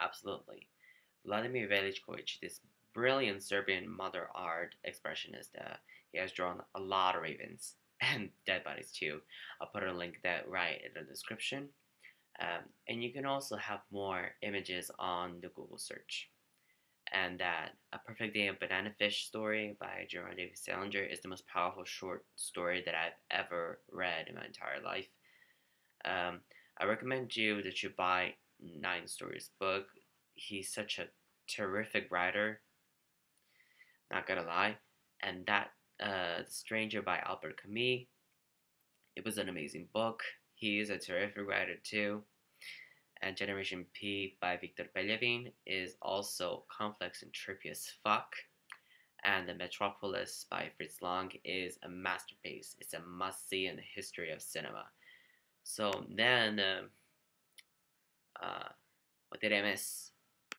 absolutely. Vladimir Velichkovic, this brilliant Serbian mother art expressionist, uh, he has drawn a lot of ravens and dead bodies too. I'll put a link that right in the description. Um, and you can also have more images on the Google search. And that A Perfect Day of Banana Fish story by Jerome David Salinger is the most powerful short story that I've ever read in my entire life. Um, I recommend you that you buy Nine Stories book. He's such a terrific writer. Not gonna lie. And that uh, Stranger by Albert Camus. It was an amazing book. He is a terrific writer too. And Generation P by Victor Pelevin is also complex and trippy as fuck. And The Metropolis by Fritz Lang is a masterpiece. It's a must see in the history of cinema. So then, uh, uh, what did I miss?